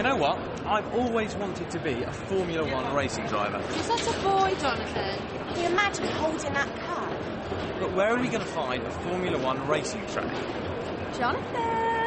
You know what? I've always wanted to be a Formula One racing driver. You're a boy, Jonathan. Can you imagine holding that car? But where are we going to find a Formula One racing track? Jonathan!